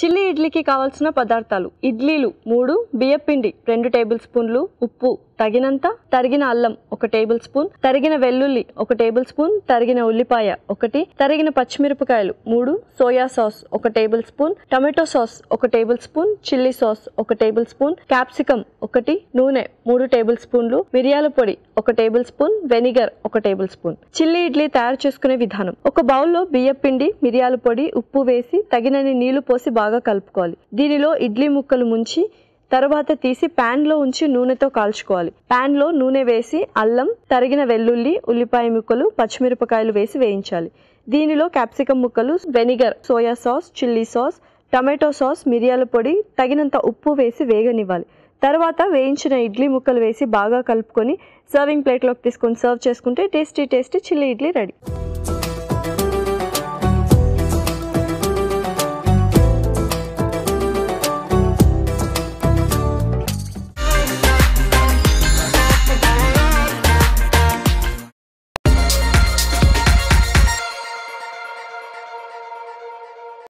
Chilli ఇడ్లీకి కావాల్సిన పదార్థాలు ఇడ్లీలు మూడు బియ్యపిండి రెండు టేబుల్ స్పూన్లు ఉప్పు తగినంత తరిగిన అల్లం ఒక టేబుల్ స్పూన్ తరిగిన వెల్లుల్లి ఒక టేబుల్ స్పూన్ తరిగిన ఉల్లిపాయ ఒకటి తరిగిన పచ్చిమిరపకాయలు మూడు సోయా సాస్ ఒక టేబుల్ స్పూన్ టమాటో సాస్ ఒక టేబుల్ స్పూన్ చిల్లీ సాస్ ఒక టేబుల్ స్పూన్ క్యాప్సికం ఒకటి నూనె మూడు టేబుల్ స్పూన్లు మిరియాల పొడి ఒక టేబుల్ స్పూన్ వెనిగర్ ఒక టేబుల్ స్పూన్. చిల్లీ ఇడ్లీ తయారు చేసుకునే విధానం. ఒక బౌల్లో బియ్య పిండి మిరియాల పొడి ఉప్పు వేసి తగినన్ని నీళ్ళు పోసి బాగా కలుపుకోవాలి. దీనిలో ఇడ్లీ ముక్కలు ముంచి తర్వాత తీసి ప్యాన్లో ఉంచి నూనెతో కాల్చుకోవాలి. ప్యాన్లో నూనె వేసి అల్లం తరిగిన వెల్లుల్లి ఉల్లిపాయ ముక్కలు పచ్చిమిరపకాయలు వేసి వేయించాలి. దీనిలో క్యాప్సికం ముక్కలు vinegar soya sauce chilli sauce tomato sauce మిరియాల పొడి తగినంత ఉప్పు వేసి వేగనివ్వాలి. తర్వాత వేయించిన ఇడ్లీ ముక్కలు వేసి బాగా కలుపుకొని సర్వింగ్ ప్లేట్లోకి తీసుకొని సర్వ్ చేసుకుంటే tasty tasty chilli idli ready.